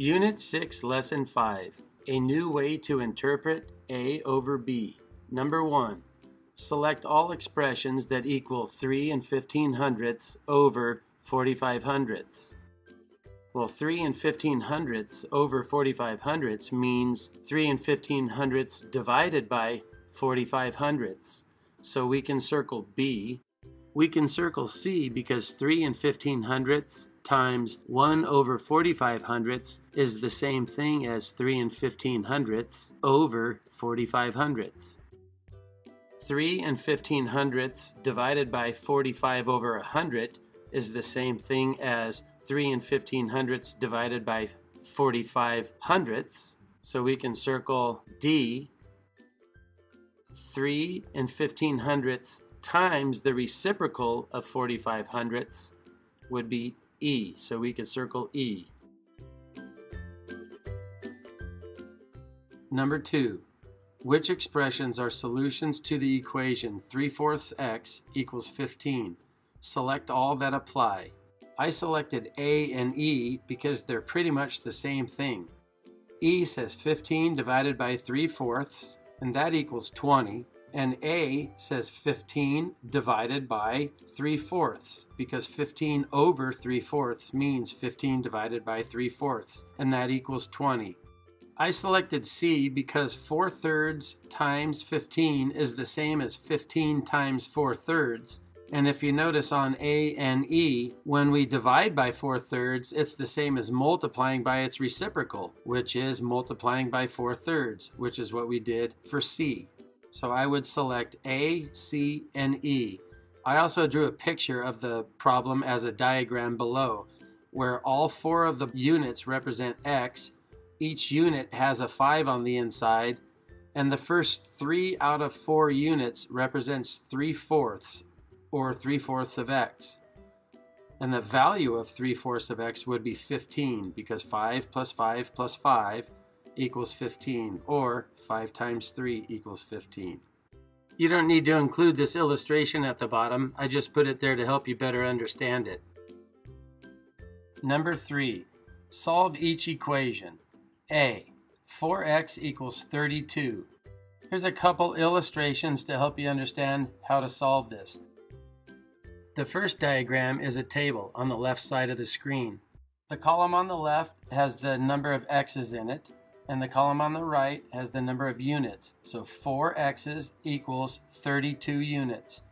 Unit 6, Lesson 5 A New Way to Interpret A over B. Number 1. Select all expressions that equal 3 and 15 hundredths over 45 hundredths. Well, 3 and 15 hundredths over 45 hundredths means 3 and 15 hundredths divided by 45 hundredths. So we can circle B. We can circle C because 3 and 15 hundredths times 1 over 45 hundredths is the same thing as 3 and 15 hundredths over 45 hundredths. 3 and 15 hundredths divided by 45 over 100 is the same thing as 3 and 15 hundredths divided by 45 hundredths. So we can circle D. 3 and 15 hundredths times the reciprocal of 45 hundredths would be E. So we could circle E. Number 2. Which expressions are solutions to the equation 3 fourths x equals 15? Select all that apply. I selected A and E because they're pretty much the same thing. E says 15 divided by 3 fourths, and that equals 20. And A says 15 divided by 3 fourths, because 15 over 3 fourths means 15 divided by 3 fourths, and that equals 20. I selected C because 4 thirds times 15 is the same as 15 times 4 thirds, and if you notice on A and E, when we divide by 4 thirds, it's the same as multiplying by its reciprocal, which is multiplying by 4 thirds, which is what we did for C. So I would select A, C, and E. I also drew a picture of the problem as a diagram below, where all four of the units represent X. Each unit has a 5 on the inside, and the first three out of four units represents 3 fourths or 3 fourths of x. And the value of 3 fourths of x would be 15 because 5 plus 5 plus 5 equals 15 or 5 times 3 equals 15. You don't need to include this illustration at the bottom. I just put it there to help you better understand it. Number 3. Solve each equation. A. 4x equals 32. Here's a couple illustrations to help you understand how to solve this. The first diagram is a table on the left side of the screen. The column on the left has the number of x's in it, and the column on the right has the number of units. So 4 x's equals 32 units.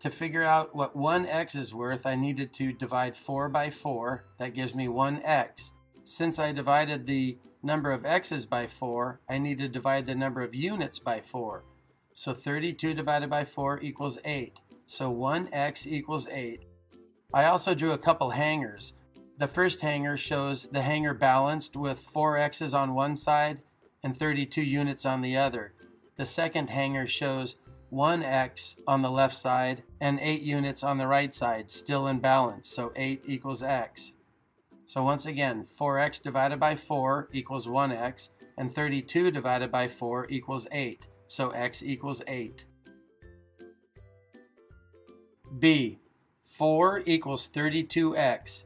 To figure out what 1 x is worth, I needed to divide 4 by 4. That gives me 1 x. Since I divided the number of x's by 4, I need to divide the number of units by 4. So 32 divided by 4 equals 8. So 1x equals 8. I also drew a couple hangers. The first hanger shows the hanger balanced with 4 x's on one side and 32 units on the other. The second hanger shows 1x on the left side and 8 units on the right side, still in balance, so 8 equals x. So once again, 4x divided by 4 equals 1x, and 32 divided by 4 equals 8, so x equals 8. B. 4 equals 32x.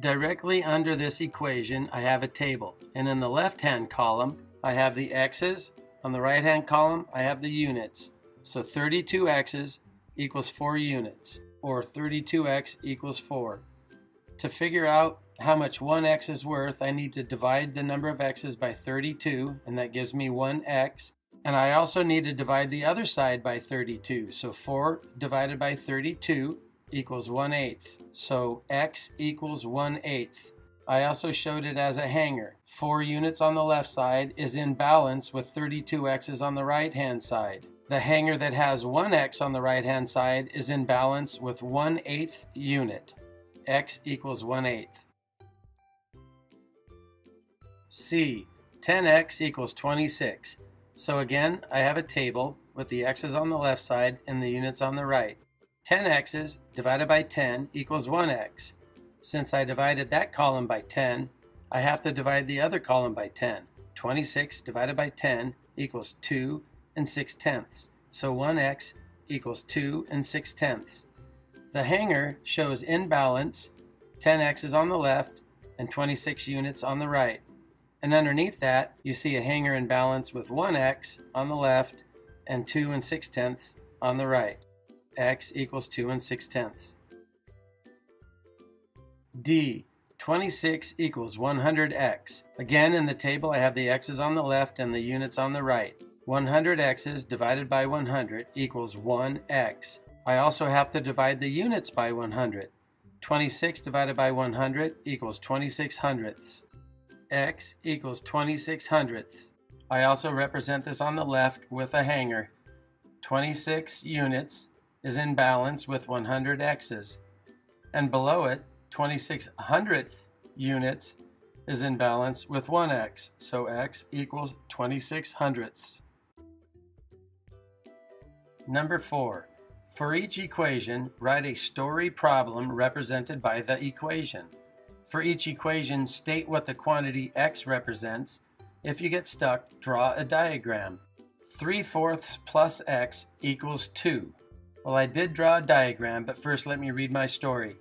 Directly under this equation, I have a table. And in the left-hand column, I have the x's. On the right-hand column, I have the units. So 32x's equals 4 units, or 32x equals 4. To figure out how much 1x is worth, I need to divide the number of x's by 32, and that gives me 1x. And I also need to divide the other side by 32. So 4 divided by 32 equals 1 eighth. So x equals 1 eighth. I also showed it as a hanger. 4 units on the left side is in balance with 32 x's on the right hand side. The hanger that has 1x on the right hand side is in balance with 1 eighth unit. x equals 1 eighth. C. 10x equals 26. So again, I have a table with the x's on the left side and the units on the right. 10 x's divided by 10 equals 1x. Since I divided that column by 10, I have to divide the other column by 10. 26 divided by 10 equals 2 and 6 tenths. So 1x equals 2 and 6 tenths. The hanger shows in balance 10 x's on the left and 26 units on the right. And underneath that, you see a hanger in balance with 1x on the left and 2 and 6 tenths on the right. X equals 2 and 6 tenths. D. 26 equals 100x. Again, in the table, I have the x's on the left and the units on the right. 100 x's divided by 100 equals 1x. I also have to divide the units by 100. 26 divided by 100 equals 26 hundredths. x equals 26 hundredths. I also represent this on the left with a hanger. 26 units is in balance with 100 x's. And below it, 26 hundredth units is in balance with 1x, so x equals 26 hundredths. Number 4. For each equation, write a story problem represented by the equation. For each equation, state what the quantity x represents. If you get stuck, draw a diagram. 3 fourths plus x equals 2. Well, I did draw a diagram, but first let me read my story.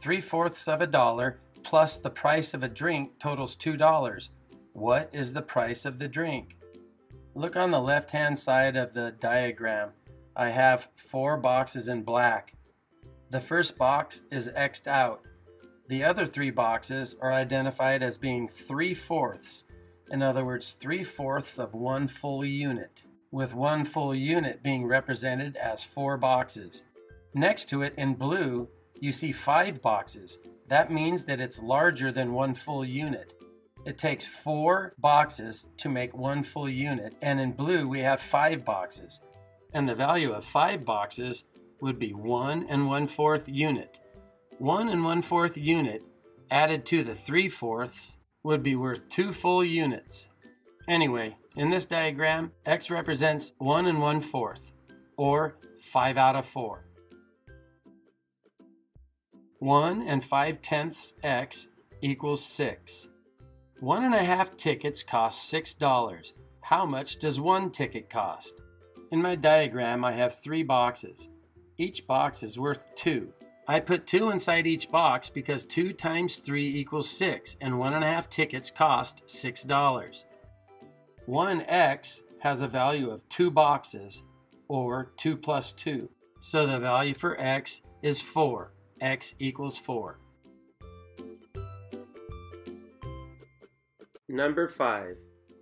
3 fourths of a dollar plus the price of a drink totals $2. What is the price of the drink? Look on the left hand side of the diagram. I have four boxes in black. The first box is X'd out. The other three boxes are identified as being 3 fourths, in other words, 3 fourths of one full unit, with one full unit being represented as four boxes. Next to it in blue, you see five boxes. That means that it's larger than one full unit. It takes four boxes to make one full unit, and in blue we have five boxes and the value of five boxes would be 1 and one fourth unit. 1 and one fourth unit added to the 3 fourths would be worth 2 full units. Anyway, in this diagram, x represents 1 and 1 fourth, or 5 out of 4. 1 and 5 tenths x equals 6. One and a half tickets cost $6. How much does one ticket cost? In my diagram, I have three boxes. Each box is worth 2. I put 2 inside each box because 2 times 3 equals 6, and 1.5 tickets cost $6. 1x has a value of 2 boxes, or 2 plus 2. So the value for x is 4. x equals 4. Number 5.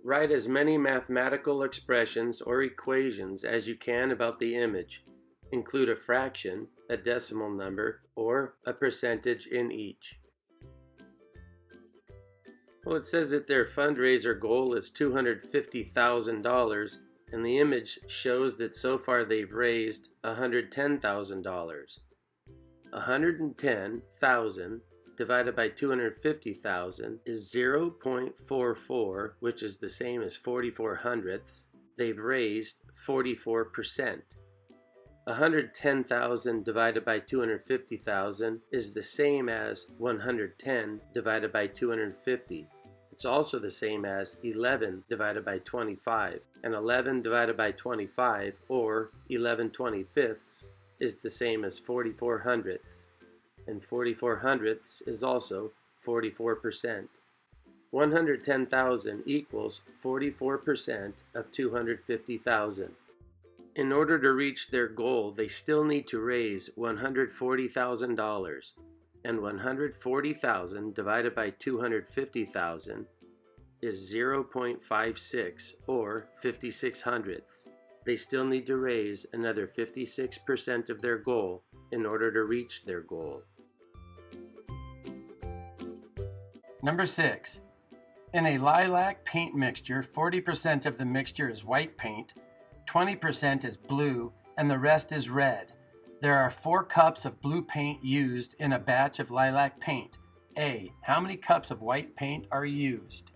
Write as many mathematical expressions or equations as you can about the image. Include a fraction, a decimal number, or a percentage in each. Well, it says that their fundraiser goal is $250,000, and the image shows that so far they've raised $110,000. 110,000 divided by 250,000 is 0.44, which is the same as 44 hundredths. They've raised 44%. 110,000 divided by 250,000 is the same as 110 divided by 250. It's also the same as 11 divided by 25, and 11 divided by 25, or 11 25ths, is the same as 44 hundredths and 44 hundredths is also 44%. 110,000 equals 44% of 250,000. In order to reach their goal, they still need to raise $140,000, and 140,000 divided by 250,000 is 0.56 or 56 hundredths. They still need to raise another 56% of their goal in order to reach their goal. Number six, in a lilac paint mixture, 40% of the mixture is white paint, 20% is blue, and the rest is red. There are four cups of blue paint used in a batch of lilac paint. A. How many cups of white paint are used?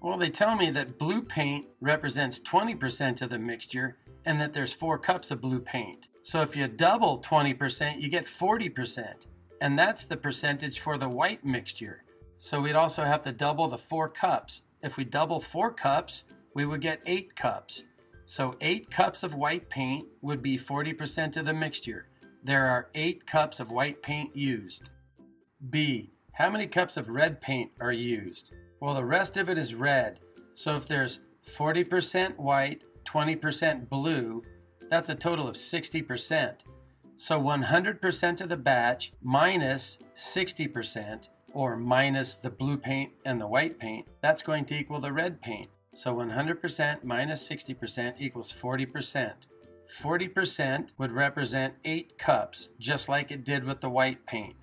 Well, they tell me that blue paint represents 20% of the mixture and that there's four cups of blue paint. So if you double 20%, you get 40%. And that's the percentage for the white mixture. So we'd also have to double the four cups. If we double four cups, we would get eight cups. So eight cups of white paint would be 40% of the mixture. There are eight cups of white paint used. B. How many cups of red paint are used? Well, the rest of it is red. So if there's 40% white, 20% blue, that's a total of 60%. So 100% of the batch minus 60%, or minus the blue paint and the white paint, that's going to equal the red paint. So 100% minus 60% equals 40%. 40% would represent 8 cups, just like it did with the white paint.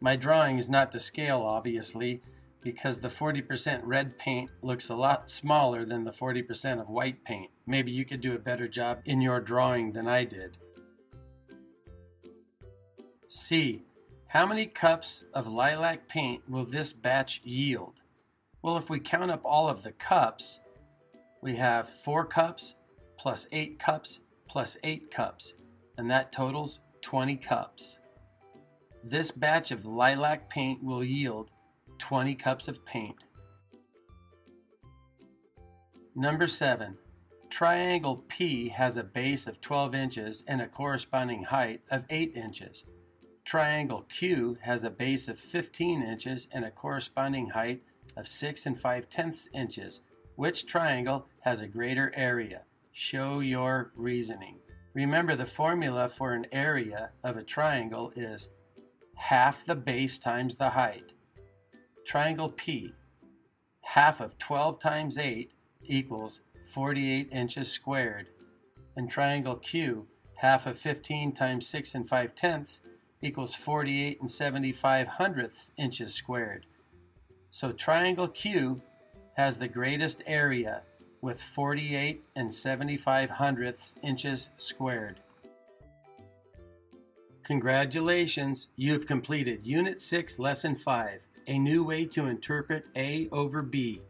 My drawing is not to scale, obviously, because the 40% red paint looks a lot smaller than the 40% of white paint. Maybe you could do a better job in your drawing than I did. C. How many cups of lilac paint will this batch yield? Well, if we count up all of the cups, we have 4 cups plus 8 cups plus 8 cups, and that totals 20 cups. This batch of lilac paint will yield 20 cups of paint. Number 7. Triangle P has a base of 12 inches and a corresponding height of 8 inches. Triangle Q has a base of 15 inches and a corresponding height of 6 and 5 tenths inches. Which triangle has a greater area? Show your reasoning. Remember the formula for an area of a triangle is half the base times the height. Triangle P, half of 12 times 8 equals 48 inches squared. And triangle Q, half of 15 times 6 and 5 tenths equals 48 and 75 hundredths inches squared. So triangle Q has the greatest area with 48 and 75 hundredths inches squared. Congratulations, you have completed Unit 6, Lesson 5, A New Way to Interpret A over B.